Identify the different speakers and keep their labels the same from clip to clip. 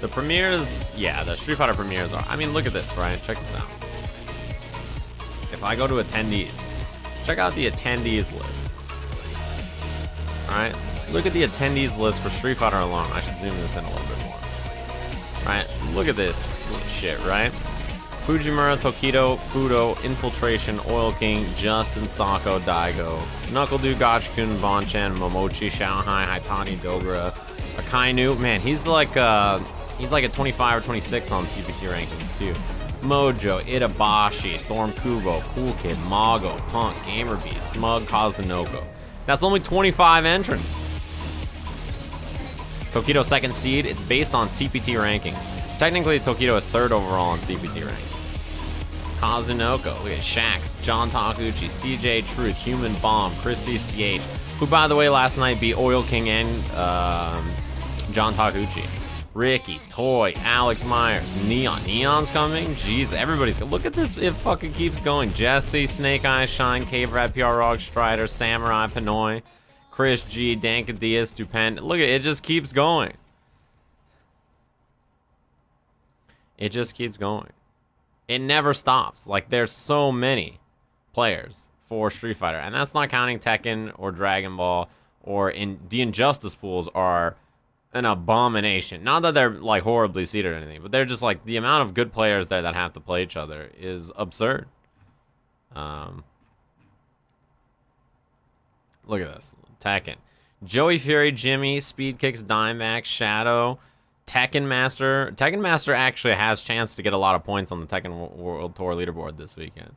Speaker 1: The premieres, yeah, the Street Fighter premieres are. I mean, look at this, right? Check this out. If I go to attendees, check out the attendees list. Alright? Look at the attendees list for Street Fighter alone. I should zoom this in a little bit more. Right? Look at this shit, right? Fujimura, Tokido, Fudo, Infiltration, Oil King, Justin, Sako, Daigo, NuckleDu, Gachikun, Bonchan, Momochi, Xiaohai, Haitani, Dogura, Akainu. Man, he's like uh he's like a 25 or 26 on CPT rankings too. Mojo, Itabashi, Storm Kubo, Cool Kid, Mago, Punk, GamerBee, Smug, Kazunoko. That's only 25 entrants. Tokido second seed, it's based on CPT ranking. Technically, Tokido is third overall on CPT ranking. Kazunoko, look at Shaxx, John Takeuchi, CJ Truth, Human Bomb, Chris CCH, who by the way last night beat Oil King and um, John Takeuchi. Ricky, Toy, Alex Myers, Neon. Neon's coming? Jeez, everybody's Look at this, it fucking keeps going. Jesse, Snake Eyes, Shine, Cave Rat, PR Rog, Strider, Samurai, Pinoy, Chris G, Danka Diaz, Stupend. Look at it, it just keeps going. It just keeps going. It never stops. Like, there's so many players for Street Fighter. And that's not counting Tekken or Dragon Ball or in the Injustice pools are an abomination. Not that they're like horribly seated or anything, but they're just like the amount of good players there that have to play each other is absurd. Um, look at this. Tekken. Joey Fury, Jimmy, Speed Kicks, Dimemax, Shadow, Tekken Master. Tekken Master actually has chance to get a lot of points on the Tekken World Tour leaderboard this weekend.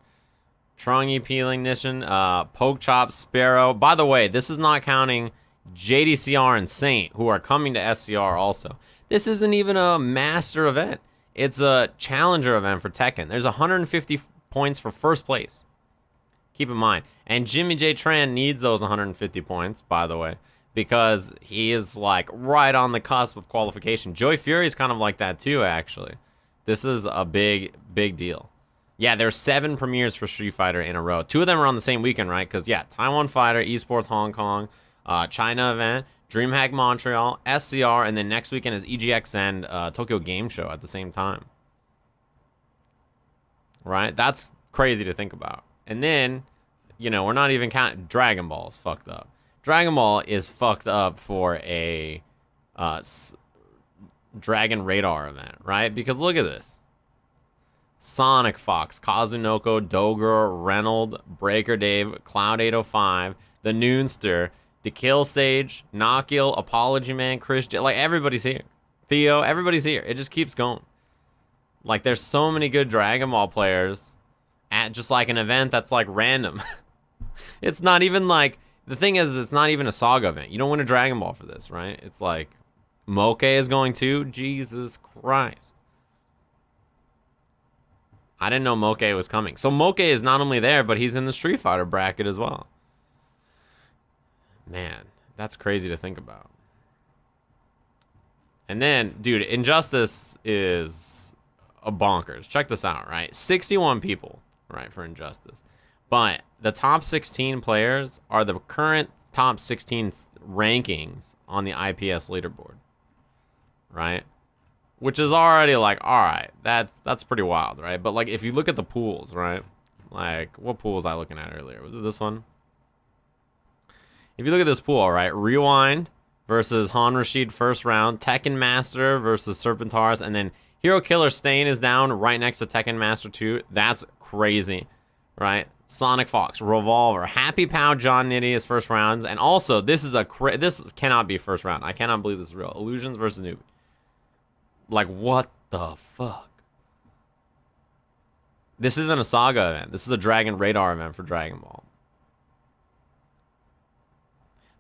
Speaker 1: Trungy, Peeling, Nishan, uh, Poke Chop, Sparrow. By the way, this is not counting JDCR and Saint, who are coming to SCR also. This isn't even a master event. It's a challenger event for Tekken. There's 150 points for first place. Keep in mind. And Jimmy J. Tran needs those 150 points, by the way, because he is like right on the cusp of qualification. Joey Fury is kind of like that too, actually. This is a big, big deal. Yeah, there's seven premieres for Street Fighter in a row. Two of them are on the same weekend, right? Because, yeah, Taiwan Fighter, Esports Hong Kong, uh, China event, DreamHack Montreal, SCR, and then next weekend is EGX and uh, Tokyo Game Show at the same time. Right? That's crazy to think about. And then, you know, we're not even counting Dragon Ball's fucked up. Dragon Ball is fucked up for a uh, Dragon Radar event, right? Because look at this. Sonic Fox, Kazunoko, Doger, Reynold, Breaker Dave, Cloud 805, The Noonster, the Kill Sage, Knockil, Apology Man, Christian. Like everybody's here. Theo, everybody's here. It just keeps going. Like there's so many good Dragon Ball players at just like an event that's like random. it's not even like the thing is it's not even a saga event. You don't win a Dragon Ball for this, right? It's like Moke is going to. Jesus Christ. I didn't know Moke was coming. So Moke is not only there, but he's in the Street Fighter bracket as well. Man, that's crazy to think about. And then, dude, Injustice is a bonkers. Check this out, right? 61 people, right, for Injustice. But the top 16 players are the current top 16 rankings on the IPS leaderboard, right? which is already like, all right, that's that's pretty wild, right? But like, if you look at the pools, right? Like, what pool was I looking at earlier? Was it this one? If you look at this pool, right? Rewind versus Han Rashid first round, Tekken Master versus Serpentars, and then Hero Killer Stain is down right next to Tekken Master 2. That's crazy, right? Sonic Fox, Revolver, Happy Pow, John Nitty is first rounds, and also this is a this cannot be first round. I cannot believe this is real. Illusions versus Newbie. Like, what the fuck? This isn't a Saga event. This is a Dragon Radar event for Dragon Ball.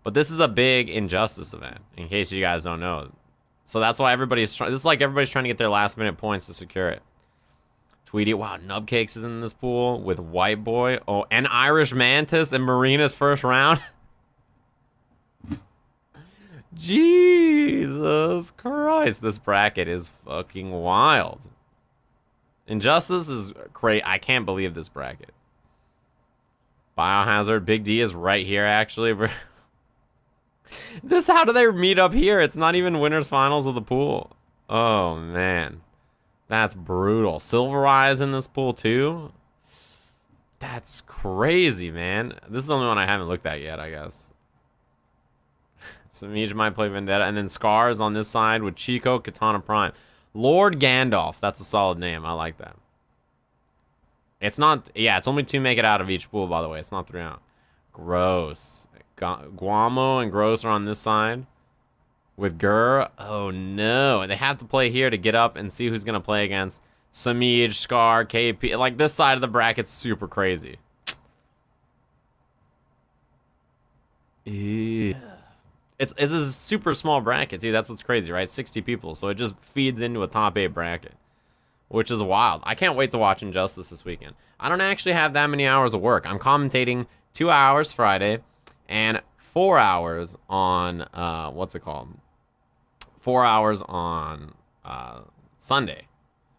Speaker 1: But this is a big Injustice event, in case you guys don't know. So that's why everybody's trying. This is like everybody's trying to get their last minute points to secure it. Tweety, wow, Nubcakes is in this pool with White Boy. Oh, and Irish Mantis and Marina's first round. Jesus Christ, this bracket is fucking wild. Injustice is great. I can't believe this bracket. Biohazard, Big D is right here, actually. this, how do they meet up here? It's not even winners finals of the pool. Oh, man. That's brutal. Silver Eyes in this pool, too? That's crazy, man. This is the only one I haven't looked at yet, I guess. Samij might play Vendetta. And then Scars on this side with Chico, Katana Prime. Lord Gandalf. That's a solid name. I like that. It's not... Yeah, it's only two make it out of each pool, by the way. It's not three out. Gross. Guamo and Gross are on this side. With Gur. Oh, no. They have to play here to get up and see who's going to play against Samij, Scar, KP. Like, this side of the bracket's super crazy. Yeah. It's, it's a super small bracket, too. That's what's crazy, right? 60 people. So it just feeds into a top 8 bracket. Which is wild. I can't wait to watch Injustice this weekend. I don't actually have that many hours of work. I'm commentating two hours Friday and four hours on, uh, what's it called? Four hours on uh, Sunday.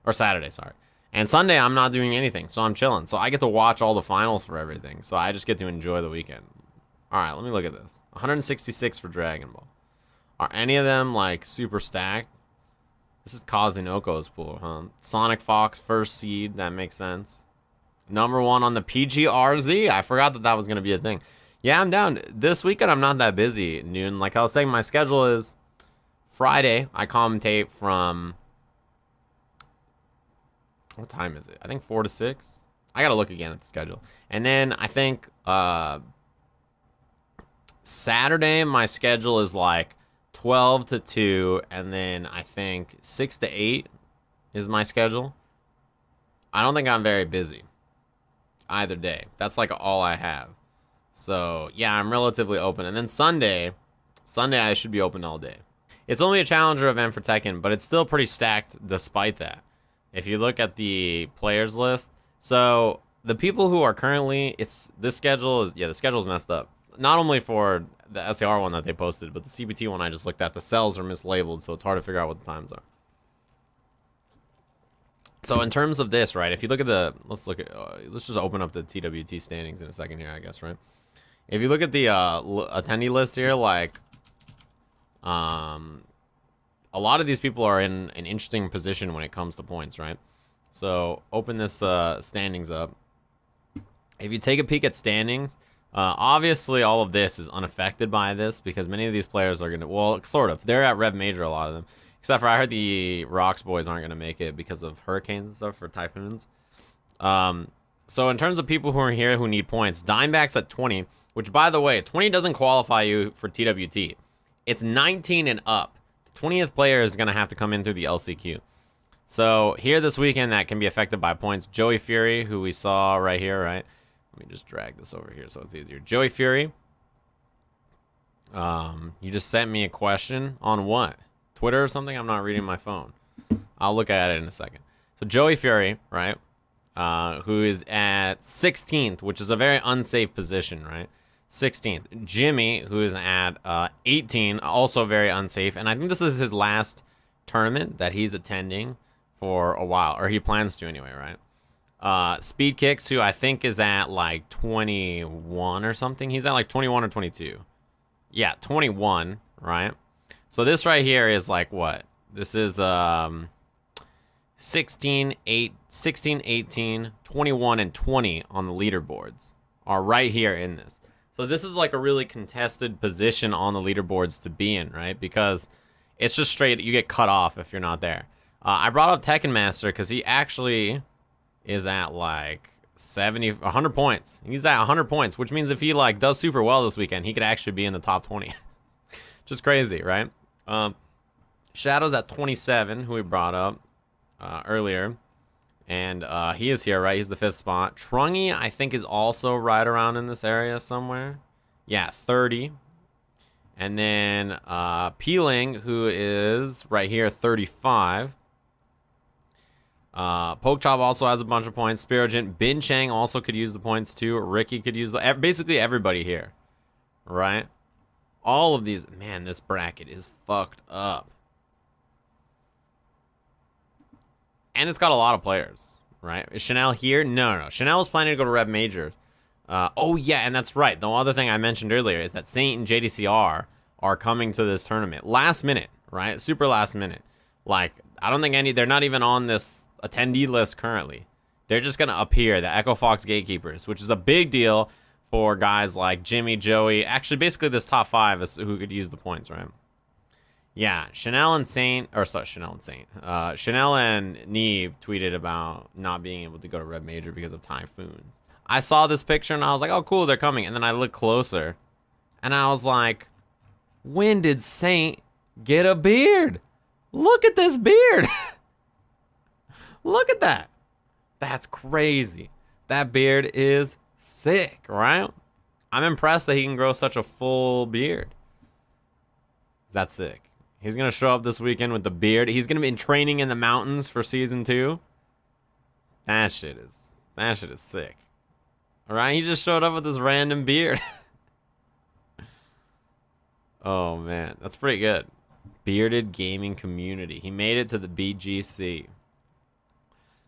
Speaker 1: Or Saturday, sorry. And Sunday, I'm not doing anything, so I'm chilling. So I get to watch all the finals for everything. So I just get to enjoy the weekend. All right, let me look at this. 166 for Dragon Ball. Are any of them like super stacked? This is Kazunoko's pool, huh? Sonic Fox first seed. That makes sense. Number one on the PGRZ. I forgot that that was to be a thing. Yeah, I'm down. This weekend, I'm not that busy, noon. Like I was saying, my schedule is Friday. I commentate from... What time is it? I think 4 to 6. I got to look again at the schedule. And then I think uh, Saturday, my schedule is like 12 to 2, and then I think 6 to 8 is my schedule. I don't think I'm very busy either day. That's like all I have. So, yeah, I'm relatively open. And then Sunday, Sunday I should be open all day. It's only a challenger event for Tekken, but it's still pretty stacked despite that. If you look at the players list, so the people who are currently, it's this schedule is, yeah, the schedule's messed up not only for the SAR one that they posted, but the CBT one I just looked at, the cells are mislabeled, so it's hard to figure out what the times are. So in terms of this, right, if you look at the, let's look at, uh, let's just open up the TWT standings in a second here, I guess, right? If you look at the uh, attendee list here, like, um, a lot of these people are in an interesting position when it comes to points, right? So open this uh, standings up. If you take a peek at standings, uh, obviously, all of this is unaffected by this because many of these players are going to, well, sort of. They're at Rev Major, a lot of them. Except for I heard the Rocks boys aren't going to make it because of hurricanes and stuff for typhoons. Um, so in terms of people who are here who need points, Dimebacks at 20, which by the way, 20 doesn't qualify you for TWT. It's 19 and up. The 20th player is going to have to come in through the LCQ. So here this weekend that can be affected by points. Joey Fury, who we saw right here, right? Let me just drag this over here so it's easier. Joey Fury. Um, you just sent me a question on what? Twitter or something? I'm not reading my phone. I'll look at it in a second. So Joey Fury, right? Uh, who is at 16th, which is a very unsafe position, right? 16th. Jimmy, who is at uh, 18, also very unsafe. And I think this is his last tournament that he's attending for a while, or he plans to anyway, right? Uh, Speed Kicks, who I think is at like 21 or something. He's at like 21 or 22. Yeah, 21, right? So this right here is like what? This is um 16, 8, 16, 18, 21, and 20 on the leaderboards are right here in this. So this is like a really contested position on the leaderboards to be in, right? Because it's just straight, you get cut off if you're not there. Uh, I brought up Tekken Master because he actually is at like 70, 100 points. He's at 100 points, which means if he like does super well this weekend, he could actually be in the top 20. Just crazy, right? Um, Shadow's at 27, who we brought up uh, earlier. And uh, he is here, right? He's the fifth spot. Trungy, I think, is also right around in this area somewhere. Yeah, 30. And then uh, Peeling, who is right here, 35. Uh, Chop also has a bunch of points. Spirogent, Bin Chang also could use the points too. Ricky could use the basically everybody here, right? All of these, man, this bracket is fucked up, and it's got a lot of players, right? Is Chanel here? No, no, no. Chanel is planning to go to Rev Majors. Uh, oh yeah, and that's right. The other thing I mentioned earlier is that Saint and JDCR are coming to this tournament last minute, right? Super last minute. Like, I don't think any, they're not even on this attendee list currently. They're just going to appear, the Echo Fox Gatekeepers, which is a big deal for guys like Jimmy, Joey. Actually, basically, this top five is who could use the points, right? Yeah, Chanel and Saint, or sorry, Chanel and Saint. Uh, Chanel and Neve tweeted about not being able to go to Rev Major because of Typhoon. I saw this picture and I was like, oh, cool, they're coming. And then I looked closer and I was like, when did Saint get a beard? Look at this beard. Look at that. That's crazy. That beard is sick, right? I'm impressed that he can grow such a full beard. That's sick. He's gonna show up this weekend with the beard. He's gonna be in training in the mountains for season two. That shit is that shit is sick. Alright, he just showed up with this random beard. oh man, that's pretty good. Bearded gaming community. He made it to the BGC.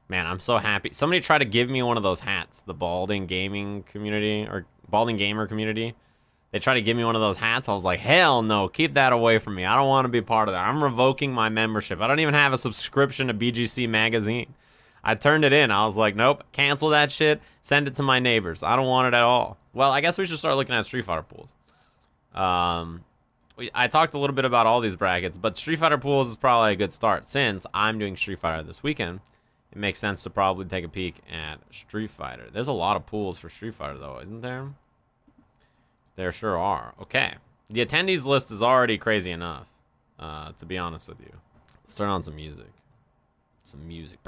Speaker 1: Man, I'm so happy. Somebody tried to give me one of those hats, the balding gaming community or balding gamer community. They tried to give me one of those hats. I was like, hell no, keep that away from me. I don't want to be part of that. I'm revoking my membership. I don't even have a subscription to BGC Magazine. I turned it in. I was like, nope, cancel that shit. Send it to my neighbors. I don't want it at all. Well, I guess we should start looking at Street Fighter pools. Um, we, I talked a little bit about all these brackets, but Street Fighter pools is probably a good start since I'm doing Street Fighter this weekend. It makes sense to probably take a peek at Street Fighter. There's a lot of pools for Street Fighter, though, isn't there? There sure are. Okay. The attendees list is already crazy enough, uh, to be honest with you. Let's turn on some music. Some music.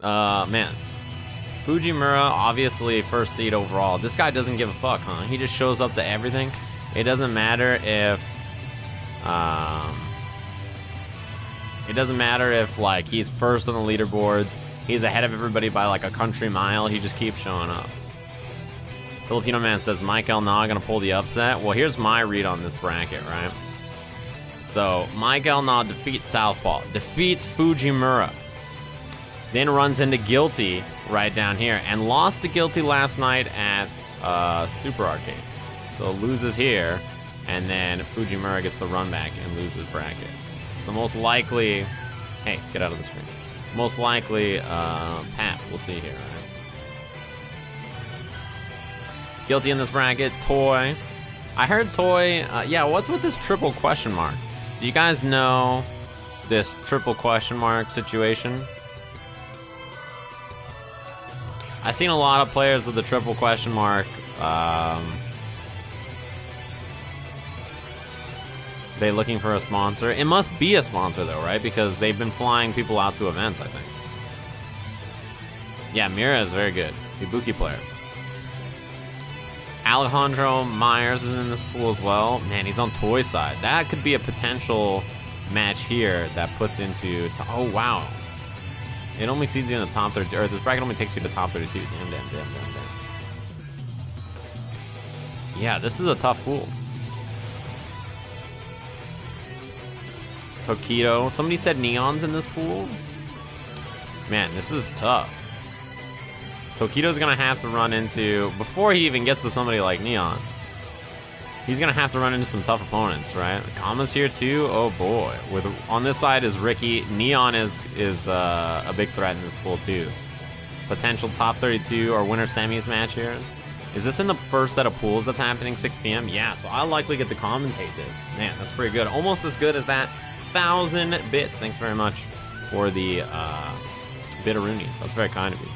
Speaker 1: Uh, man. Fujimura, obviously first seed overall. This guy doesn't give a fuck, huh? He just shows up to everything. It doesn't matter if, um, it doesn't matter if, like, he's first on the leaderboards. He's ahead of everybody by, like, a country mile. He just keeps showing up. Filipino Man says, Michael Na gonna pull the upset. Well, here's my read on this bracket, right? So, Michael Na defeats Southpaw, defeats Fujimura, then runs into Guilty right down here, and lost to Guilty last night at uh, Super Arcade. So loses here, and then Fujimura gets the run back and loses bracket. It's the most likely... Hey, get out of the screen. Most likely uh, path we'll see here, Guilty in this bracket. Toy. I heard Toy. Uh, yeah, what's with this triple question mark? Do you guys know this triple question mark situation? I've seen a lot of players with the triple question mark. Um, they looking for a sponsor. It must be a sponsor though, right? Because they've been flying people out to events, I think. Yeah, Mira is very good. Ibuki player. Alejandro Myers is in this pool as well. Man, he's on Toy side. That could be a potential match here that puts into... oh, wow. It only seeds you in the top 32. Or this bracket only takes you to top 32. Damn, damn, damn, damn, damn. Yeah, this is a tough pool. Tokido. Somebody said Neon's in this pool. Man, this is tough. Tokido's gonna have to run into, before he even gets to somebody like Neon, he's gonna have to run into some tough opponents, right? Kama's here too, oh boy. With On this side is Ricky, Neon is, is uh, a big threat in this pool too. Potential top 32 or winner semis match here. Is this in the first set of pools that's happening 6 p.m.? Yeah, so I'll likely get to commentate this. Man, that's pretty good. Almost as good as that 1,000 bits. Thanks very much for the uh, Bitteroonies. That's very kind of you.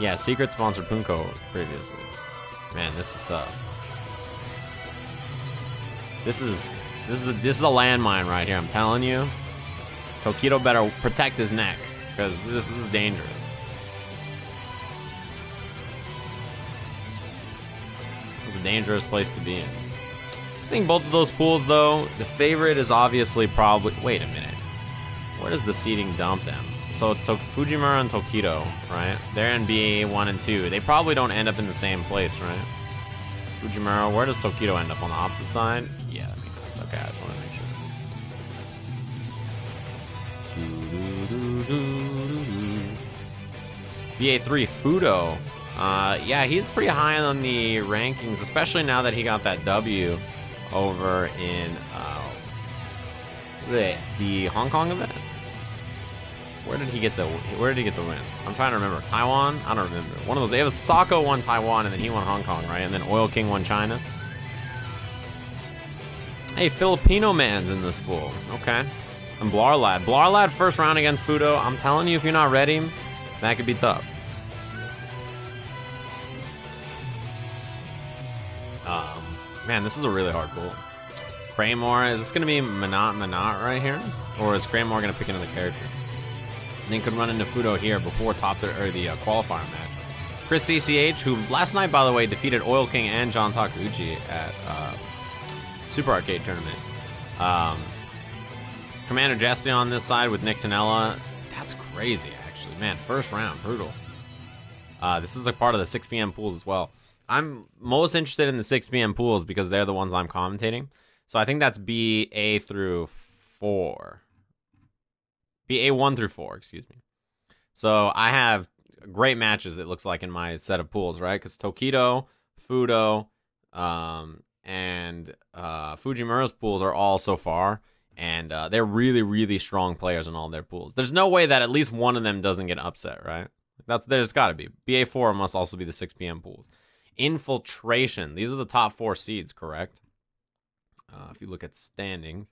Speaker 1: Yeah, Secret sponsored Punko previously. Man, this is tough. This is this is a, this is a landmine right here. I'm telling you. Tokido better protect his neck because this, this is dangerous. It's a dangerous place to be in. I think both of those pools, though, the favorite is obviously probably. Wait a minute. Where does the seating dump them? So to Fujimura and Tokido, right? They're in BA1 and 2. They probably don't end up in the same place, right? Fujimura, where does Tokido end up? On the opposite side? Yeah, that makes sense. Okay, I just want to make sure. BA3, Fudo. Uh, yeah, he's pretty high on the rankings, especially now that he got that W over in uh, the the Hong Kong event. Where did he get the Where did he get the win? I'm trying to remember. Taiwan? I don't remember. One of those. It was Sako won Taiwan, and then he won Hong Kong, right? And then Oil King won China. Hey, Filipino man's in this pool. Okay. And Blarlad. Blarlad first round against Fudo. I'm telling you, if you're not ready, that could be tough. Um, man, this is a really hard pool. Craymore, is this going to be Menat Menat right here? Or is Craymore going to pick another character? And then could run into Fudo here before top or the uh, qualifier match. Chris CCH, who last night, by the way, defeated Oil King and John Takeuchi at uh, Super Arcade Tournament. Um, Commander Jesse on this side with Nick Tanella. That's crazy, actually. Man, first round, brutal. Uh, this is a part of the 6 p.m. pools as well. I'm most interested in the 6 p.m. pools because they're the ones I'm commentating. So I think that's B, A through 4. B, A 1 through 4, excuse me. So I have great matches, it looks like, in my set of pools, right? Because Tokido, Fudo, um, and uh, Fujimura's pools are all so far. And uh, they're really, really strong players in all their pools. There's no way that at least one of them doesn't get upset, right? That's There's got to be. BA4 must also be the 6 p.m. pools. Infiltration. These are the top four seeds, correct? Uh, if you look at standings,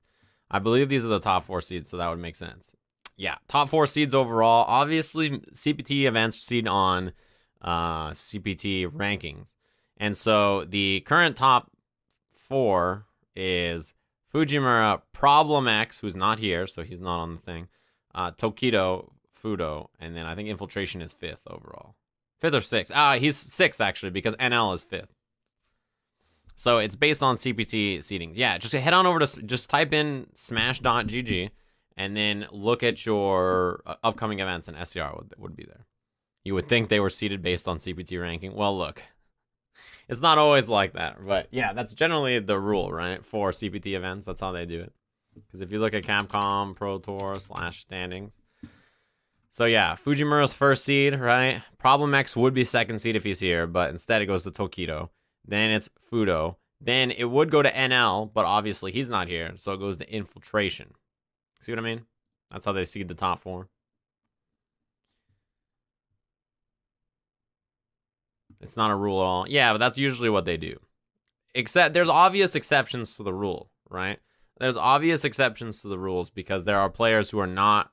Speaker 1: I believe these are the top four seeds, so that would make sense. Yeah, top four seeds overall. Obviously, CPT events seed on uh, CPT rankings. And so the current top four is Fujimura, Problem X, who's not here, so he's not on the thing, uh, Tokido, Fudo, and then I think Infiltration is fifth overall. Fifth or sixth. Ah, he's sixth actually because NL is fifth. So it's based on CPT seedings. Yeah, just head on over to just type in smash.gg and then look at your uh, upcoming events and SCR would, would be there. You would think they were seeded based on CPT ranking. Well, look, it's not always like that, but yeah, that's generally the rule, right? For CPT events, that's how they do it. Because if you look at Capcom Pro Tour slash standings, so yeah, Fujimura's first seed, right? Problem X would be second seed if he's here, but instead it goes to Tokido. Then it's Fudo. Then it would go to NL, but obviously he's not here, so it goes to Infiltration. See what I mean? That's how they seed the top four. It's not a rule at all. Yeah, but that's usually what they do. Except there's obvious exceptions to the rule, right? There's obvious exceptions to the rules because there are players who are not,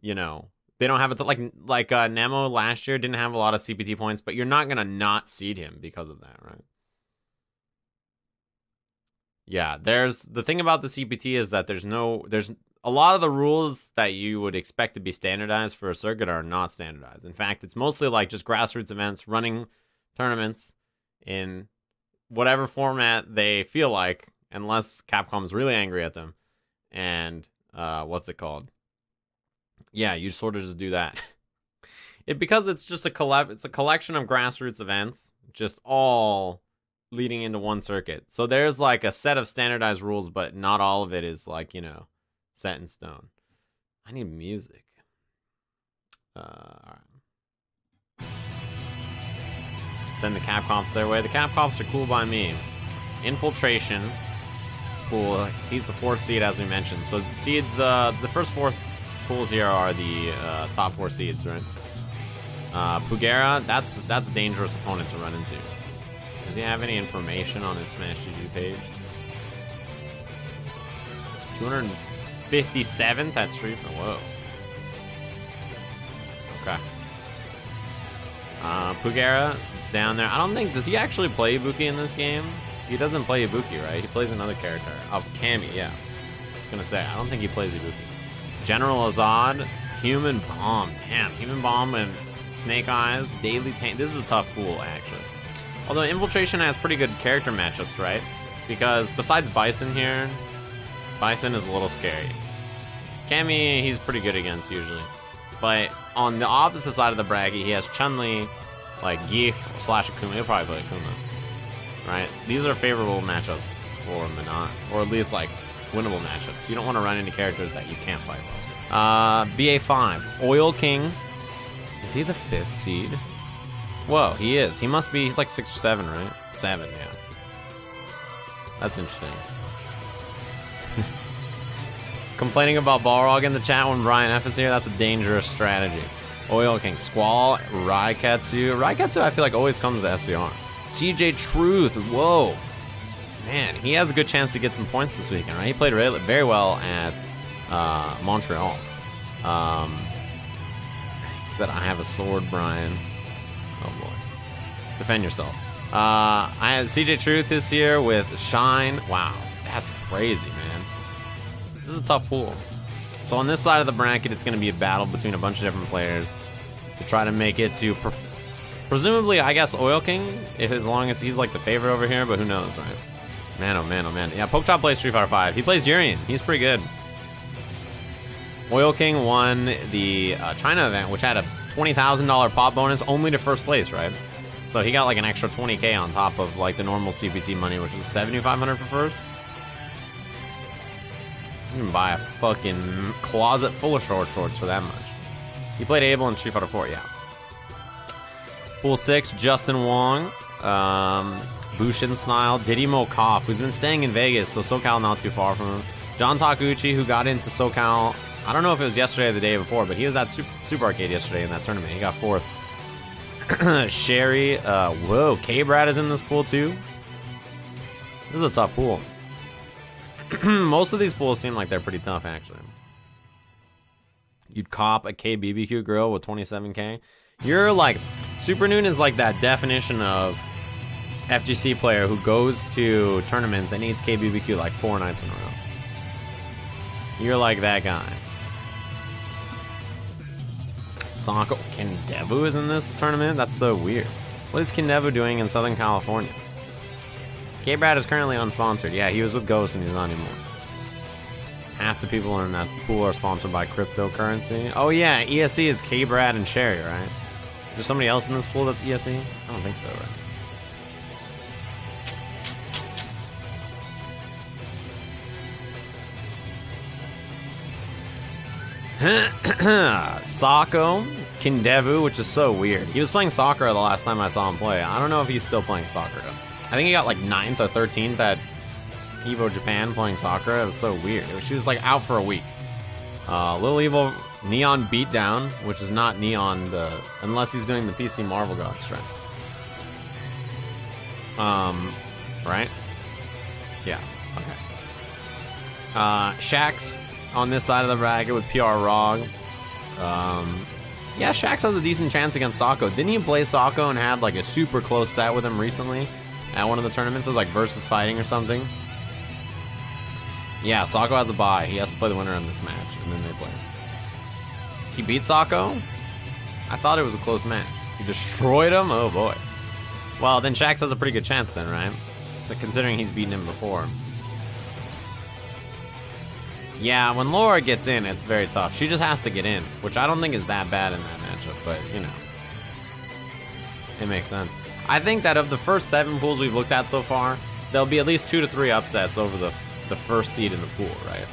Speaker 1: you know, they don't have it like like uh, Nemo last year didn't have a lot of CPT points, but you're not gonna not seed him because of that, right? Yeah, there's the thing about the CPT is that there's no there's a lot of the rules that you would expect to be standardized for a circuit are not standardized. In fact, it's mostly like just grassroots events running tournaments in whatever format they feel like, unless Capcom's really angry at them. And uh, what's it called? Yeah, you sort of just do that. it because it's just a collab. It's a collection of grassroots events, just all leading into one circuit. So there's like a set of standardized rules, but not all of it is like you know set in stone. I need music. Uh, all right. Send the Capcoms their way. The Capcoms are cool by me. Infiltration. It's cool. He's the fourth seed, as we mentioned. So seeds, uh, the first four pools here are the uh, top four seeds, right? Uh, Pugera, that's that's a dangerous opponent to run into. Does he have any information on his Smash GG page? 200 57th at Street Whoa. Okay. Uh, Pugera down there. I don't think, does he actually play Ibuki in this game? He doesn't play Ibuki, right? He plays another character. Oh, Cammy, yeah. I was gonna say, I don't think he plays Ibuki. General Azad, Human Bomb. Damn, Human Bomb and Snake Eyes, Daily Tank. This is a tough pool, actually. Although Infiltration has pretty good character matchups, right? Because besides Bison here, Bison is a little scary. Cammy, he's pretty good against usually. But on the opposite side of the bracket, he has Chun-Li, like Gief slash Akuma. He'll probably play Akuma. Right? These are favorable matchups for Menat. Or at least like winnable matchups. You don't want to run into characters that you can't fight. Uh, BA5. Oil King. Is he the fifth seed? Whoa, he is. He must be, he's like six or seven, right? Seven, yeah. That's interesting. Complaining about Balrog in the chat when Brian F is here, that's a dangerous strategy. Oil King, Squall, Raiketsu. Raiketsu, I feel like always comes to SCR. CJ Truth, whoa. Man, he has a good chance to get some points this weekend, right? He played really, very well at uh, Montreal. Um, he said, I have a sword, Brian. Defend yourself. Uh, I have CJ Truth this year with Shine. Wow, that's crazy, man. This is a tough pool. So on this side of the bracket, it's going to be a battle between a bunch of different players to try to make it to, presumably, I guess, Oil King, if as long as he's like the favorite over here, but who knows, right? Man, oh man, oh man. Yeah, Pokechop plays Street Fighter 5. He plays Urien. He's pretty good. Oil King won the uh, China event, which had a $20,000 pop bonus only to first place, right? So he got like an extra 20k on top of like the normal CPT money, which is 7,500 for first. You can buy a fucking closet full of short shorts for that much. He played Abel in Street Fighter 4, yeah. Pool 6, Justin Wong. Um, Bushin Style, Diddy Mokoff, who's been staying in Vegas, so SoCal not too far from him. John Takeuchi, who got into SoCal, I don't know if it was yesterday or the day before, but he was at Super Arcade yesterday in that tournament. He got fourth. Sherry, uh, whoa, K-Brad is in this pool too. This is a tough pool. Most of these pools seem like they're pretty tough, actually. You'd cop a K BBQ grill with 27k. You're like, Super Noon is like that definition of FGC player who goes to tournaments and eats KBBQ like four nights in a row. You're like that guy. Sako Kindevu is in this tournament? That's so weird. What is Kindevu doing in Southern California? K-Brad is currently unsponsored. Yeah, he was with Ghost and he's not anymore. Half the people in that pool are sponsored by cryptocurrency. Oh yeah, ESC is K-Brad and Sherry, right? Is there somebody else in this pool that's ESC? I don't think so, right? Sako, Kindevu, which is so weird. He was playing soccer the last time I saw him play. I don't know if he's still playing soccer. I think he got like 9th or 13th at Evo Japan playing soccer. It was so weird. Was, she was like out for a week. Uh, Little Evil Neon Beatdown, which is not Neon, the, unless he's doing the PC Marvel God strength. Um, right? Yeah, okay. Uh, Shaxx on this side of the bracket with PR Rog. Um, yeah, Shaxx has a decent chance against Sako. Didn't he play Sako and had like a super close set with him recently at one of the tournaments? It was like versus fighting or something. Yeah, Sako has a bye. He has to play the winner in this match, and then they play. He beat Sako? I thought it was a close match. He destroyed him? Oh boy. Well, then Shaxx has a pretty good chance then, right? So considering he's beaten him before. Yeah, when Laura gets in, it's very tough. She just has to get in, which I don't think is that bad in that matchup, but, you know. It makes sense. I think that of the first seven pools we've looked at so far, there'll be at least two to three upsets over the the first seed in the pool, right?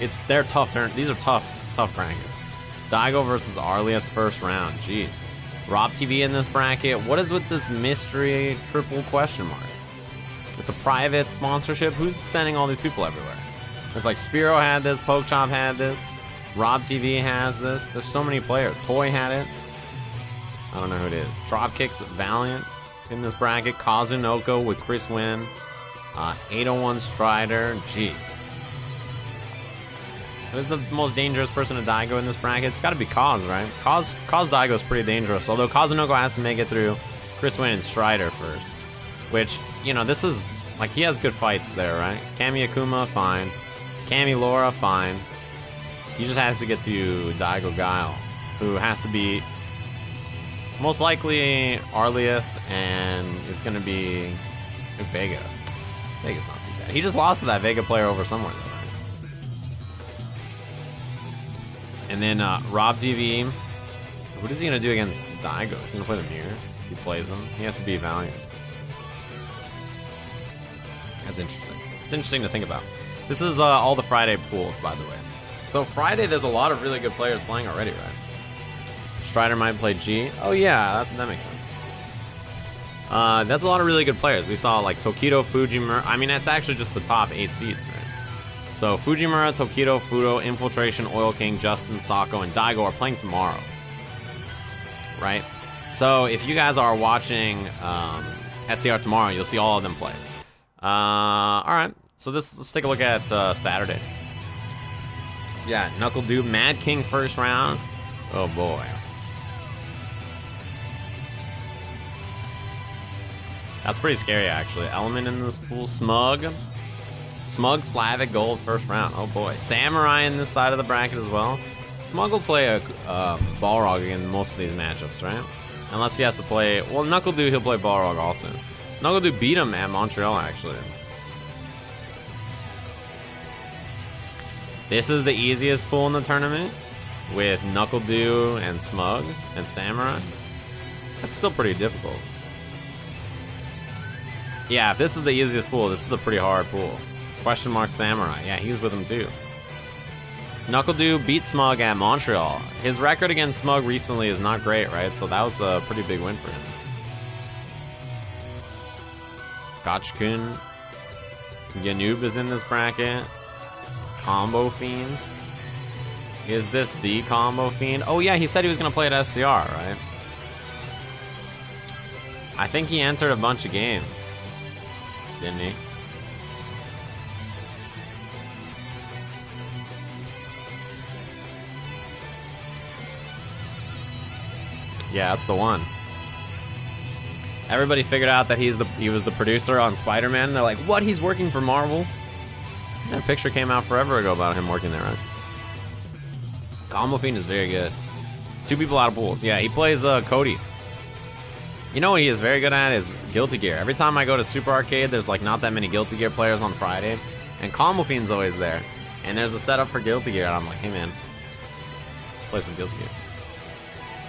Speaker 1: It's they're tough turn. These are tough, tough brackets. Daigo versus Arlieth first round. Jeez. Rob TV in this bracket. What is with this mystery triple question mark? It's a private sponsorship. Who's sending all these people everywhere? It's like Spiro had this, Pokechop had this, Rob TV has this. There's so many players. Toy had it. I don't know who it is. Dropkicks Valiant in this bracket. Kazunoko with Chris Wynn. Uh, 801 Strider. Jeez. Who's the most dangerous person to Daigo in this bracket? It's got to be Kaz, right? Kaz, Kaz Daigo is pretty dangerous. Although Kazunoko has to make it through Chris Wynn and Strider first. Which, you know, this is... Like, he has good fights there, right? Cammy Akuma, fine. Cammy Laura, fine. He just has to get to Daigo Guile, who has to be most likely Arlieth and is going to be Vega. Vega's not too bad. He just lost to that Vega player over somewhere, though? And then uh, Rob DV. What is he going to do against Daigo? He's going to play the mirror. He plays him. He has to be Valiant. That's interesting. It's interesting to think about. This is uh, all the Friday pools, by the way. So Friday, there's a lot of really good players playing already, right? Strider might play G. Oh yeah, that, that makes sense. Uh, that's a lot of really good players. We saw like Tokido, Fuji, Mer I mean, that's actually just the top eight seeds, right? So Fujimura, Tokido, Fudo, Infiltration, Oil King, Justin, Sako, and Daigo are playing tomorrow. Right? So if you guys are watching um, SCR tomorrow, you'll see all of them play. Uh, all right. So this let's take a look at uh, Saturday. Yeah, NuckleDu, Mad King first round. Oh boy. That's pretty scary actually. Element in this pool, Smug. Smug Slavic Gold first round. Oh boy. Samurai in this side of the bracket as well. Smug will play a uh, Balrog in most of these matchups, right? Unless he has to play... Well, NuckleDu, he'll play Balrog also. NuckleDu beat him at Montreal, actually. This is the easiest pool in the tournament with NuckleDu and Smug and Samurai. That's still pretty difficult. Yeah, if this is the easiest pool, this is a pretty hard pool. Question mark Samurai. Yeah, he's with him too. NuckleDu beat Smug at Montreal. His record against Smug recently is not great, right? So that was a pretty big win for him. Gachikun. Yanoob is in this bracket. Combo Fiend. Is this the Combo Fiend? Oh yeah, he said he was to play at SCR, right? I think he entered a bunch of games. Didn't he? Yeah, that's the one. Everybody figured out that he's the he was the producer on Spider-Man. They're like, "What? He's working for Marvel?" That picture came out forever ago about him working there, right? Combo is very good. Two people out of pools. Yeah, he plays uh, Cody. You know what he is very good at is Guilty Gear. Every time I go to Super Arcade, there's like not that many Guilty Gear players on Friday, and Combo always there. And there's a setup for Guilty Gear, and I'm like, hey man, let's play some Guilty Gear.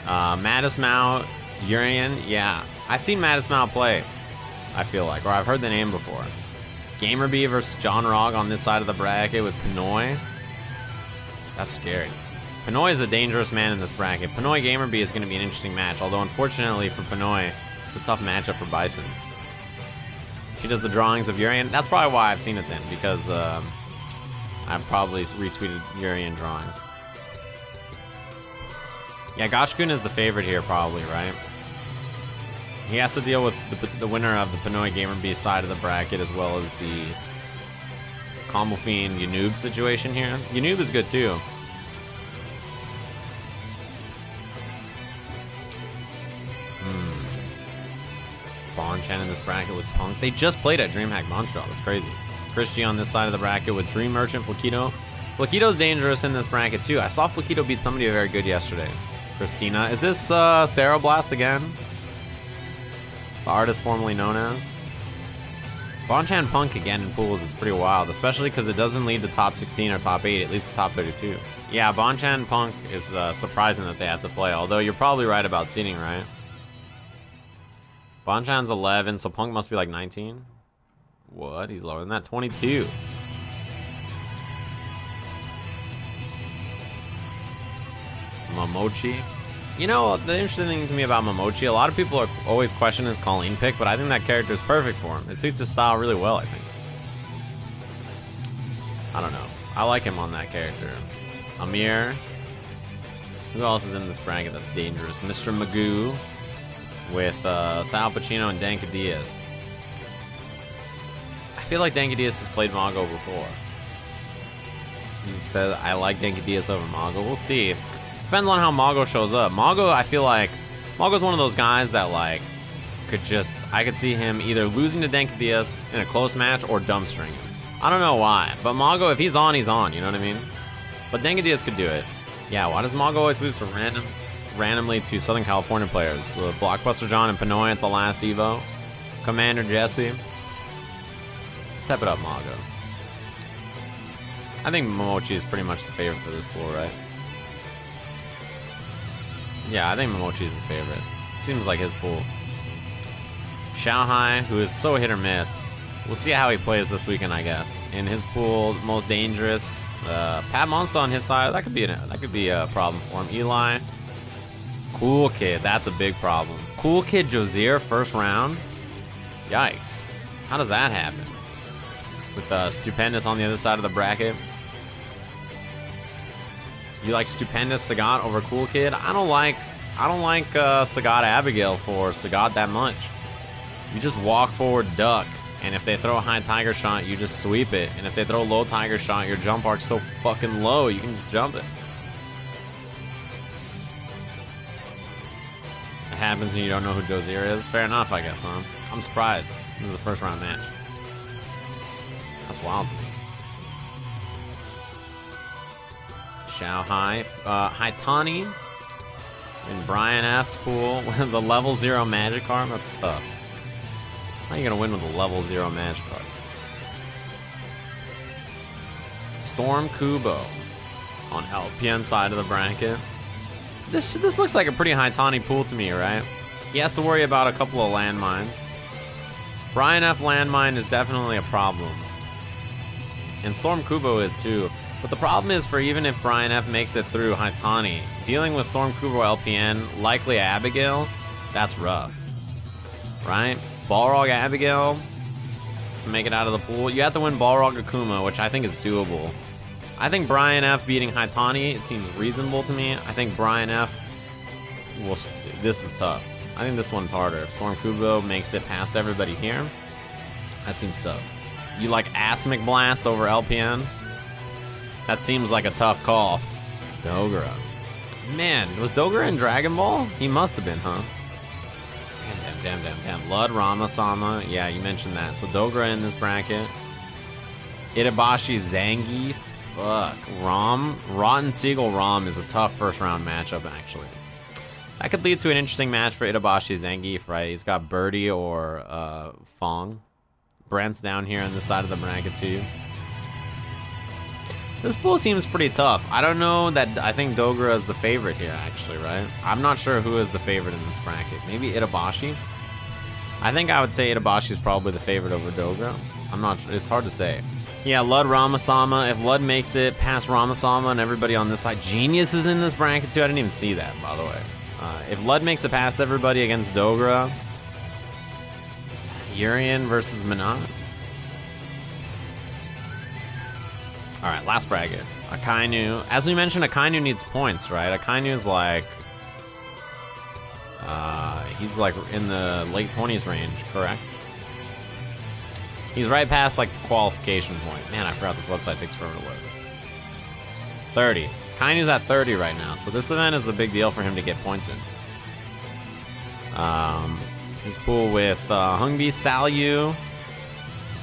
Speaker 1: Uh, Mattis Mount, Urien, yeah. I've seen Mattis Mount play, I feel like, or I've heard the name before. GamerBee versus John Rog on this side of the bracket with Pinoy. That's scary. Pinoy is a dangerous man in this bracket. Pinoy GamerBee is going to be an interesting match, although unfortunately for Pinoy, it's a tough matchup for Bison. She does the drawings of Urien. That's probably why I've seen it then, because uh, I've probably retweeted Urien drawings. Yeah, Gachikun is the favorite here, probably, right? He has to deal with the, the winner of the Pinoy GamerBee side of the bracket as well as the Combo Fiend Yanoob situation here. Yanoob is good too. Hmm. In this bracket with Punk. They just played at DreamHack Montreal. That's crazy. Chris G on this side of the bracket with Dream Merchant Flaquito. Flaquito's dangerous in this bracket too. I saw Flaquito beat somebody very good yesterday. Christina. Is this uh, Sarah Blast again? The artist formerly known as? Bonchan Punk again in pools is pretty wild, especially because it doesn't lead to top 16 or top 8, it leads to top 32. Yeah, Bonchan Punk is uh, surprising that they have to play, although you're probably right about seating, right? Bonchan's 11, so Punk must be like 19? What? He's lower than that? 22. Momochi. You know, the interesting thing to me about Momochi, a lot of people are always question his Kolin pick, but I think that character is perfect for him. It suits his style really well, I think. I don't know. I like him on that character. Amir. Who else is in this bracket that's dangerous? Mr. Magoo with uh, Sal Pacino and Danka Diaz. I feel like Danka Diaz has played Mago before. He said, I like Danka Diaz over Mago. We'll see. Depends on how Mago shows up. Mago, I feel like Mago's one of those guys that like could just I could see him either losing to Dank Diaz in a close match or dumpstering him. I don't know why, but Mago, if he's on, he's on. You know what I mean? But Dank Diaz could do it. Yeah, why does Mago always lose to random, randomly to Southern California players? The Blockbuster John and Pinoy at the last Evo, Commander Jesse. Step it up, Mago. I think Momochi is pretty much the favorite for this pool, right? Yeah, I think Momochi is the favorite. Seems like his pool. Xiaohai, who is so hit or miss. We'll see how he plays this weekend, I guess. In his pool, most dangerous. Uh, Pat Monster on his side, that could be a, that could be a problem for him. Eli, cool kid, that's a big problem. Cool kid Josier first round. Yikes! How does that happen? with uh, Stupendous on the other side of the bracket. You like Stupendous Sagat over Cool Kid? I don't like I don't like uh, Sagat Abigail for Sagat that much. You just walk forward, duck, and if they throw a high Tiger Shot, you just sweep it. And if they throw a low Tiger Shot, your jump arc's so fucking low, you can just jump it. It happens and you don't know who Josier is. Fair enough, I guess, huh? I'm surprised. This is a first round match. That's wild Xiaohai, uh, Haitani in Brian F's pool with the level zero magic card. That's tough. How are you gonna win with a level zero magic card? Storm Kubo on LPN side of the bracket. This this looks like a pretty high Haitani pool to me, right? He has to worry about a couple of landmines. Brian F landmine is definitely a problem. And Storm Kubo is too. But the problem is for even if Brian F makes it through Haitani, dealing with Storm Kubo LPN, likely Abigail, that's rough. Right? Balrog Abigail to make it out of the pool. You have to win Balrog Akuma, which I think is doable. I think Brian F beating Haitani, it seems reasonable to me. I think Brian F will. This is tough. I think this one's harder. If Storm Kubo makes it past everybody here, that seems tough. You like Asmic Blast over LPN? That seems like a tough call. Dogura. Man, was Dogura in Dragon Ball? He must have been, huh? Damn, damn, damn, damn, damn. Lud Ramasama. Yeah, you mentioned that. So Dogura in this bracket. Itabashi Zangief. Fuck. Rom. Rotten Seagull Rom is a tough first round matchup, actually. That could lead to an interesting match for Itabashi Zangief, right? He's got Birdie or uh, Fong. Brent's down here on the side of the bracket, too. This pool seems pretty tough. I don't know that I think Dogura is the favorite here, actually, right? I'm not sure who is the favorite in this bracket. Maybe Itabashi? I think I would say Itabashi is probably the favorite over Dogura. I'm not sure. It's hard to say. Yeah, Lud Ramasama. If Lud makes it past Ramasama and everybody on this side, Genius is in this bracket too. I didn't even see that, by the way. Uh, if Lud makes it past everybody against Dogura, Urien versus Menat. All right, last bracket. Akainu. As we mentioned, Akainu needs points, right? Akainu is like... Uh, he's like in the late 20s range, correct? He's right past like the qualification point. Man, I forgot this website takes forever to load. 30. Kainu's at 30 right now, so this event is a big deal for him to get points in. Um, his pool with uh, Hungbi, Salyu,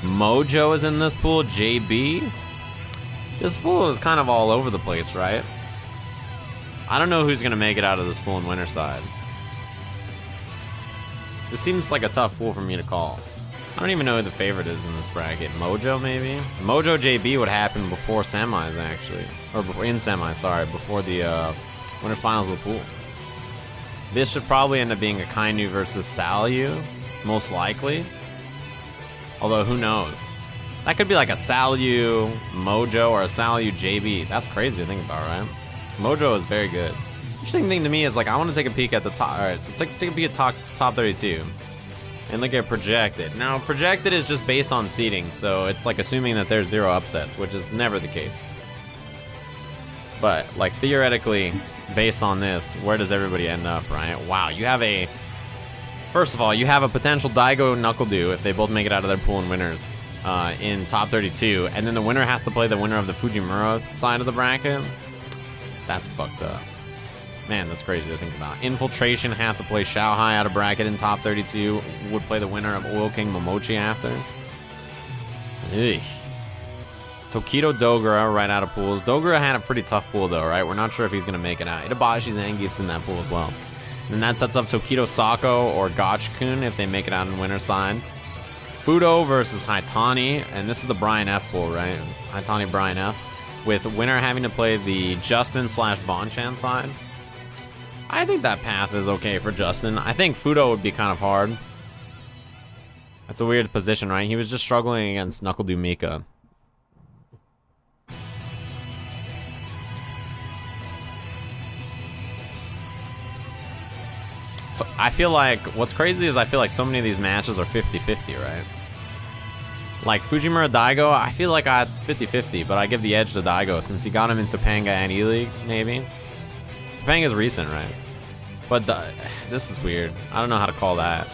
Speaker 1: Mojo is in this pool, JB. This pool is kind of all over the place, right? I don't know who's going to make it out of this pool in winter side. This seems like a tough pool for me to call. I don't even know who the favorite is in this bracket. Mojo, maybe? Mojo JB would happen before semis, actually. Or before in semis, sorry. Before the uh, winter finals of the pool. This should probably end up being a Kainu versus Salyu, most likely. Although, who knows? That could be like a Salyu Mojo or a Salyu JB. That's crazy to think about, right? Mojo is very good. Interesting thing to me is like I want to take a peek at the top. All right, so take, take a peek at top top 32, and look at projected. Now projected is just based on seeding, so it's like assuming that there's zero upsets, which is never the case. But like theoretically, based on this, where does everybody end up, right? Wow, you have a. First of all, you have a potential Daigo NuckleDu if they both make it out of their pool and winners uh, in top 32, and then the winner has to play the winner of the Fujimura side of the bracket. That's fucked up. Man, that's crazy to think about. Infiltration have to play Xiaohai out of bracket in top 32. Would play the winner of Oil King Momochi after. Eesh. Tokido Dogura right out of pools. Dogura had a pretty tough pool though, right? We're not sure if he's gonna make it out. Itabashi Zangief's in that pool as well. And that sets up Tokido Sako or Gachikun if they make it out in winner side. Fudo versus Haitani, and this is the Brian F pool, right? Haitani Brian F. With winner having to play the Justin slash Bonchan side. I think that path is okay for Justin. I think Fudo would be kind of hard. That's a weird position, right? He was just struggling against NuckleDu Mika. I feel like what's crazy is I feel like so many of these matches are 50-50, right? Like Fujimura Daigo, I feel like uh, it's 50-50, but I give the edge to Daigo since he got him into Topanga and E-League, maybe. Topanga's recent, right? But the, this is weird. I don't know how to call that.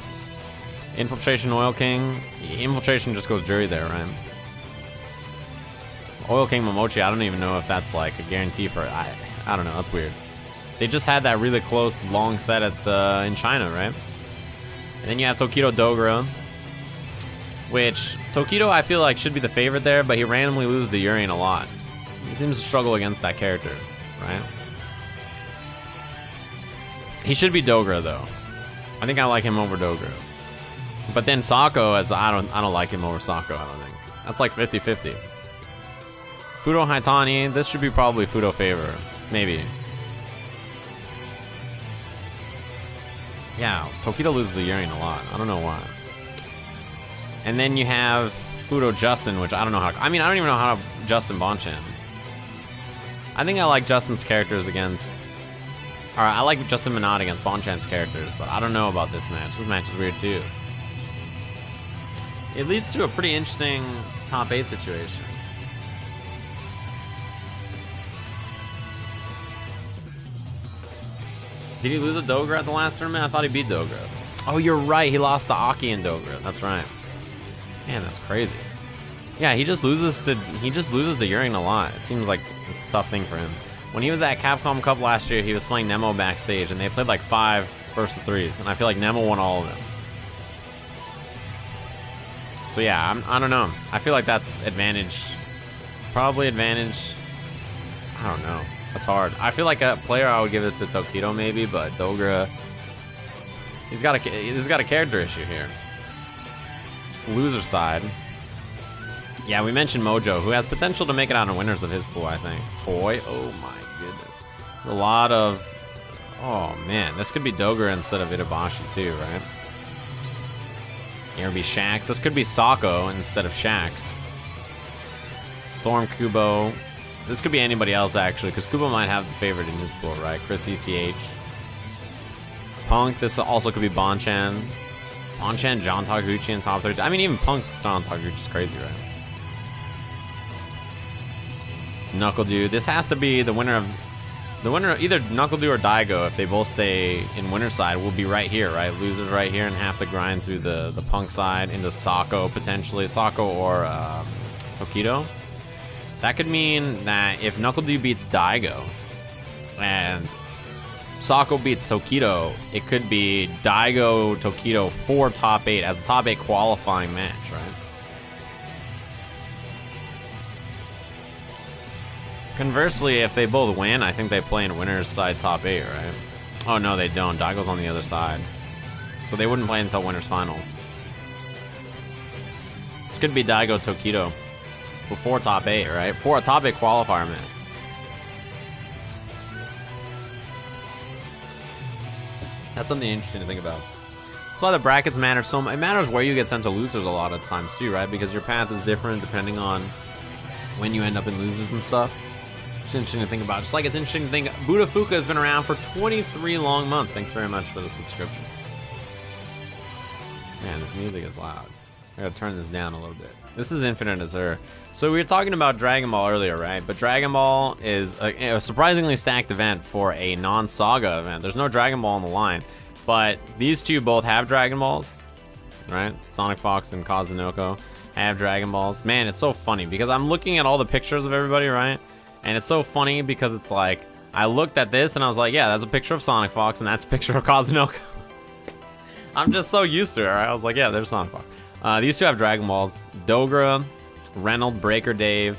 Speaker 1: Infiltration Oil King. Infiltration just goes Juri there, right? Oil King Momochi, I don't even know if that's like a guarantee for I I don't know, that's weird. They just had that really close long set at the in China, right? And then you have Tokido Dogura, which Tokido I feel like should be the favorite there, but he randomly loses to Urien a lot. He seems to struggle against that character, right? He should be Dogura though. I think I like him over Dogura. But then Sako as I don't I don't like him over Sako, I don't think. That's like 50-50. Fudo Haitani, this should be probably Fudo favor. Maybe. Yeah, Tokido loses the Urien a lot. I don't know why. And then you have Fudo Justin, which I don't know how I mean, I don't even know how to Justin Bonchan. I think I like Justin's characters against... Alright, I like Justin Menat against Bonchan's characters, but I don't know about this match. This match is weird too. It leads to a pretty interesting top 8 situation. Did he lose a Dogura at the last tournament? I thought he beat Dogura. Oh, you're right. He lost to Aki and Dogura. That's right. Man, that's crazy. Yeah, he just loses to he just loses to Urien a lot. It seems like a tough thing for him. When he was at Capcom Cup last year, he was playing Nemo backstage, and they played like five first threes, and I feel like Nemo won all of them. So yeah, I'm, I don't know. I feel like that's advantage, probably advantage. I don't know. That's hard. I feel like a player I would give it to Tokido maybe, but Dogura, he's got a he's got a character issue here. Loser side. Yeah, we mentioned Mojo, who has potential to make it out in winners of his pool, I think. Toy, oh my goodness. A lot of, oh man, this could be Dogura instead of Itabashi too, right? Here would be Shaxx. This could be Sako instead of Shaxx. Storm Kubo, this could be anybody else, actually, because Kubo might have the favorite in his pool, right? Chris ECH. Punk, this also could be Bonchan. Bonchan, John Taguchi in top 30. I mean, even Punk, John Taguchi is crazy, right? NuckleDu. This has to be the winner of... The winner of either NuckleDu or Daigo, if they both stay in winner side, will be right here, right? Losers right here and have to grind through the, the Punk side into Sako, potentially. Sako or uh, Tokido. That could mean that if NuckleDu beats Daigo and Sako beats Tokido, it could be Daigo Tokido for top eight as a top eight qualifying match, right? Conversely, if they both win, I think they play in winner's side top eight, right? Oh no, they don't. Daigo's on the other side. So they wouldn't play until winner's finals. This could be Daigo Tokido before top eight, right? For a top eight qualifier match. That's something interesting to think about. That's why the brackets matter so much. It matters where you get sent to losers a lot of times too, right? Because your path is different depending on when you end up in losers and stuff. It's interesting to think about. Just like it's interesting to think, Budafuka has been around for 23 long months. Thanks very much for the subscription. Man, this music is loud. I gotta turn this down a little bit. This is Infinite Azure. So we were talking about Dragon Ball earlier, right? But Dragon Ball is a, a surprisingly stacked event for a non-saga event. There's no Dragon Ball on the line. But these two both have Dragon Balls, right? Sonic Fox and Kazunoko have Dragon Balls. Man, it's so funny because I'm looking at all the pictures of everybody, right? And it's so funny because it's like, I looked at this and I was like, yeah, that's a picture of Sonic Fox and that's a picture of Kazunoko. I'm just so used to it, right? I was like, yeah, there's Sonic Fox. Uh, these two have Dragon Balls. Dogura, Reynald, Breaker Dave,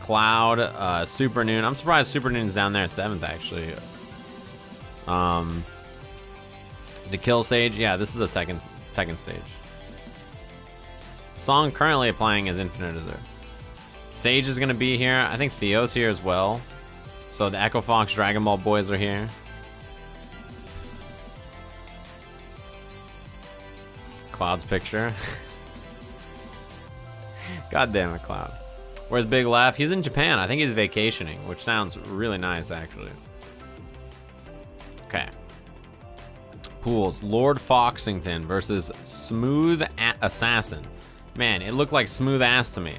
Speaker 1: Cloud, uh, Super Noon. I'm surprised Super Noon's down there at 7th, actually. Um, the Kill Sage. Yeah, this is a Tekken, Tekken stage. Song currently playing is Infinite Azure. Sage is going to be here. I think Theo's here as well. So the Echo Fox Dragon Ball boys are here. Cloud's picture. God damn it, Cloud. Where's Big Laugh? He's in Japan. I think he's vacationing, which sounds really nice, actually. Okay. Pools. Lord Foxington versus Smooth Assassin. Man, it looked like smooth ass to me.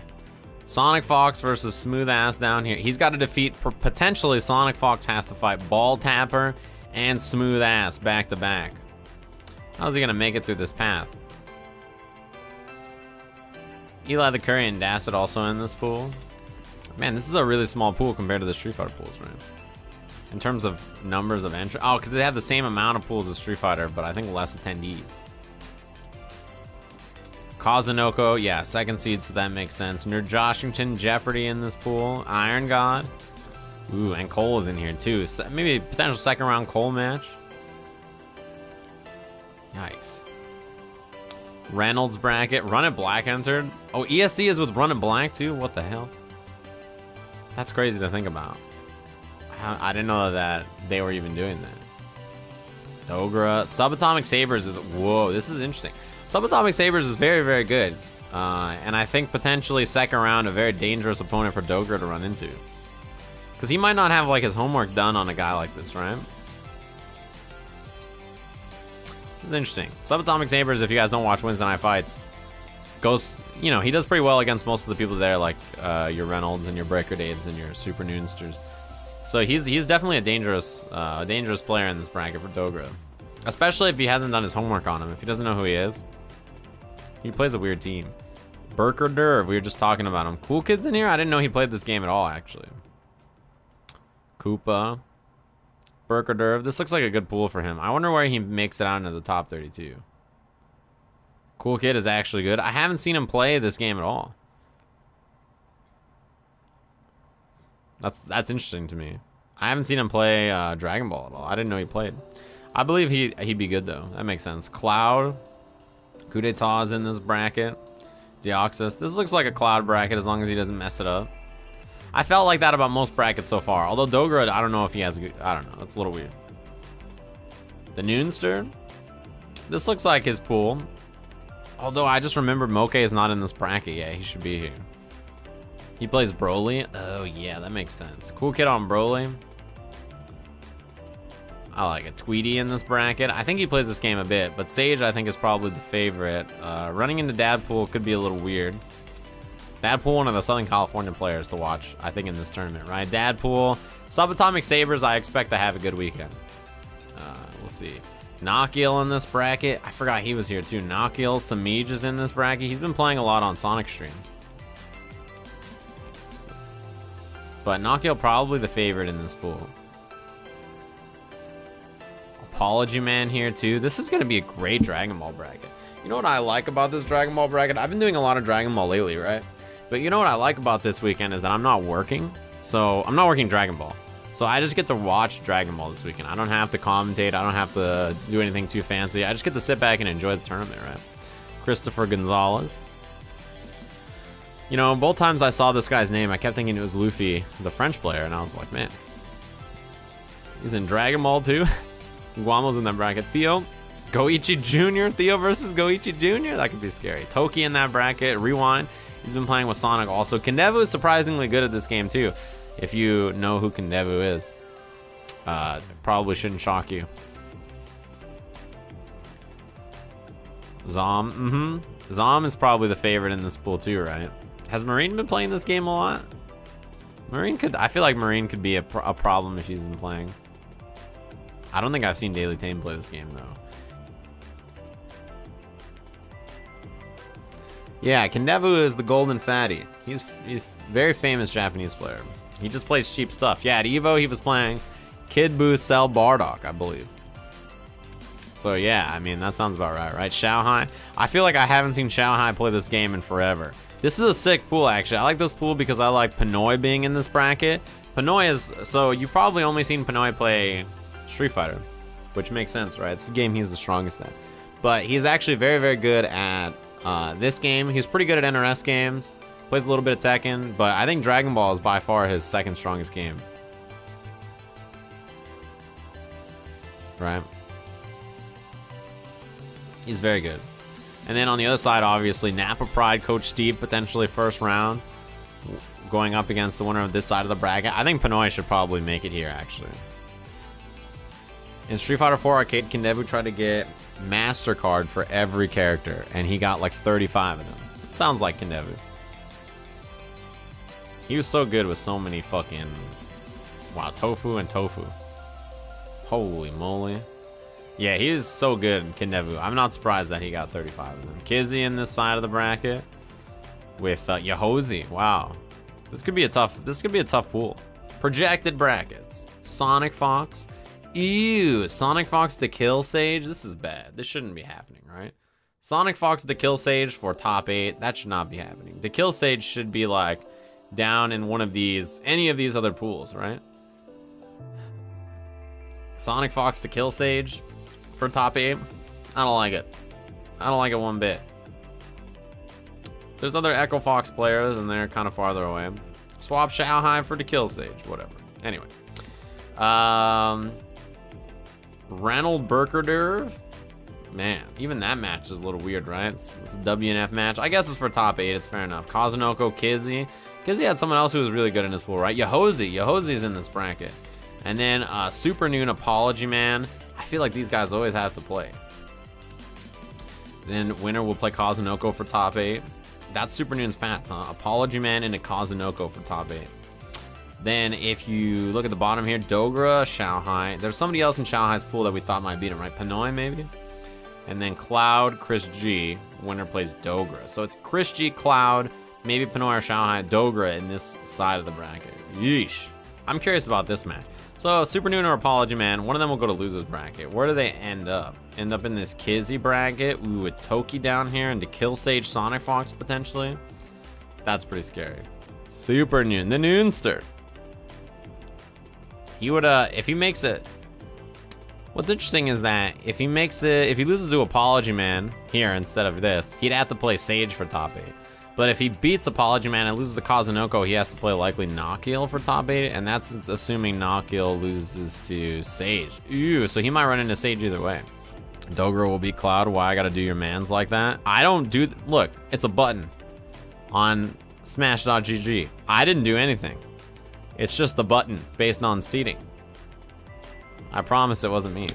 Speaker 1: Sonic Fox versus Smooth Ass down here. He's got to defeat, potentially Sonic Fox has to fight Ball Tapper and Smooth Ass back to back. How's he going to make it through this path? Eli the Curry and Dacet also in this pool. Man, this is a really small pool compared to the Street Fighter pools, right? In terms of numbers of entry. Oh, because they have the same amount of pools as Street Fighter, but I think less attendees. Kazunoko, yeah, second seed, so that makes sense. Nerd Joshington, Jeopardy in this pool. Iron God. Ooh, and Cole is in here too. So maybe potential second round Cole match. Yikes. Reynalds bracket. Run it Black entered. Oh, ESC is with Run it Black too? What the hell? That's crazy to think about. I didn't know that they were even doing that. Dogura. Subatomic Sabers is... Whoa, this is interesting. Subatomic Sabers is very, very good. Uh, and I think potentially second round, a very dangerous opponent for Dogura to run into. Because he might not have like his homework done on a guy like this, right? Interesting. Subatomic Sabers, if you guys don't watch Wednesday Night Fights, goes, you know, he does pretty well against most of the people there, like uh, your Reynalds and your Breaker Daves and your Super Noonsters. So he's he's definitely a dangerous uh, a dangerous player in this bracket for Dogura. Especially if he hasn't done his homework on him. If he doesn't know who he is. He plays a weird team. Burker Derv, we were just talking about him. Cool kids in here? I didn't know he played this game at all, actually. Koopa. Burker Derv. This looks like a good pool for him. I wonder where he makes it out into the top 32. Cool Kid is actually good. I haven't seen him play this game at all. That's that's interesting to me. I haven't seen him play uh, Dragon Ball at all. I didn't know he played. I believe he, he'd be good, though. That makes sense. Cloud. Coup is in this bracket. Deoxys. This looks like a Cloud bracket as long as he doesn't mess it up. I felt like that about most brackets so far. Although Dogura, I don't know if he has a good... I don't know. That's a little weird. The Noonster. This looks like his pool. Although I just remembered Moke is not in this bracket. Yeah, he should be here. He plays Broly. Oh, yeah, that makes sense. Cool kid on Broly. I like a Tweety in this bracket. I think he plays this game a bit, but Sage I think is probably the favorite. Uh, running into Dadpool could be a little weird. Dadpool, one of the Southern California players to watch, I think, in this tournament, right? Dadpool, Subatomic Sabers, I expect to have a good weekend. Uh, we'll see. Nocil in this bracket. I forgot he was here too. Nocil, Samij is in this bracket. He's been playing a lot on Sonic Stream. But Nocil probably the favorite in this pool. Apology Man here too. This is going to be a great Dragon Ball bracket. You know what I like about this Dragon Ball bracket? I've been doing a lot of Dragon Ball lately, right? But you know what I like about this weekend is that I'm not working. So I'm not working Dragon Ball. So I just get to watch Dragon Ball this weekend. I don't have to commentate. I don't have to do anything too fancy. I just get to sit back and enjoy the tournament, right? Christopher Gonzalez. You know, both times I saw this guy's name, I kept thinking it was Luffy, the French player, and I was like, man, he's in Dragon Ball too? Guamo's in that bracket. Theo, Goichi Jr. Theo versus Goichi Jr. That could be scary. Toki in that bracket. Rewind. He's been playing with Sonic also. Kindevu is surprisingly good at this game too. If you know who Kindevu is. Uh, probably shouldn't shock you. Zom, mm-hmm. Zom is probably the favorite in this pool too, right? Has Marine been playing this game a lot? Marine could, I feel like Marine could be a, a problem if he's been playing. I don't think I've seen Daily Tame play this game, though. Yeah, Kindevu is the golden fatty. He's, he's very famous Japanese player. He just plays cheap stuff. Yeah, at EVO he was playing Kid Buu Cell Bardock, I believe. So yeah, I mean, that sounds about right, right? Xiaohai. I feel like I haven't seen Xiaohai play this game in forever. This is a sick pool, actually. I like this pool because I like Pinoy being in this bracket. Pinoy is, so you've probably only seen Pinoy play Street Fighter, which makes sense, right? It's the game he's the strongest at. But he's actually very, very good at uh, this game. He's pretty good at NRS games. Plays a little bit of Tekken, but I think Dragon Ball is by far his second strongest game. Right? He's very good. And then on the other side, obviously, Napa Pride, Coach Steve, potentially first round. Going up against the winner of this side of the bracket. I think Pinoy should probably make it here, actually. In Street Fighter 4 Arcade, Kindevu tried to get MasterCard for every character, and he got like 35 of them. sounds like Kindevu. He was so good with so many fucking... Wow, Tofu and Tofu. Holy moly. Yeah, he is so good in Kindevu. I'm not surprised that he got 35 of them. Kizzy in this side of the bracket with uh. Wow. This could be a tough, this could be a tough pool. Projected brackets. Sonic Fox. Ew, Sonic Fox to Kill Sage. This is bad. This shouldn't be happening, right? Sonic Fox to Kill Sage for top eight. That should not be happening. The Kill Sage should be like down in one of these, any of these other pools, right? Sonic Fox to Kill Sage for top eight. I don't like it. I don't like it one bit. There's other Echo Fox players and they're kind of farther away. Swap Xiaohai for the Kill Sage, whatever. Anyway. Um, Reynald Burkerderv. Man, even that match is a little weird, right? It's, it's a WNF match. I guess it's for top eight. It's fair enough. Kazunoko, Kizzy. Kizzy had someone else who was really good in his pool, right? Yahozi is in this bracket. And then uh, Super Noon Apology Man. I feel like these guys always have to play. Then winner will play Kazunoko for top eight. That's Super Noon's path, huh? Apology Man into Kazunoko for top eight. Then if you look at the bottom here, Dogura, Xiaohai. There's somebody else in Xiaohai's pool that we thought might beat him, right? Pinoy, maybe? And then Cloud, Chris G. Winner plays Dogura. So it's Chris G, Cloud, maybe Pinoy or Xiaohai, Dogura in this side of the bracket. Yeesh. I'm curious about this match. So Super Noon or Apology Man, one of them will go to loser's bracket. Where do they end up? End up in this Kizzy bracket, ooh, with Toki down here, and to Kill Sage Sonic Fox potentially. That's pretty scary. Super Noon, the Noonster. He would, uh, if he makes it, what's interesting is that if he makes it, if he loses to Apology Man here instead of this, he'd have to play Sage for top eight. But if he beats Apology Man and loses to Kazunoko, he has to play likely Nocil for top 8, and that's assuming Nocil loses to Sage. Ew, so he might run into Sage either way. Dogura will be Cloud. Why I gotta do your mans like that? I don't do... Look, it's a button on Smash.gg. I didn't do anything. It's just a button based on seating. I promise it wasn't me.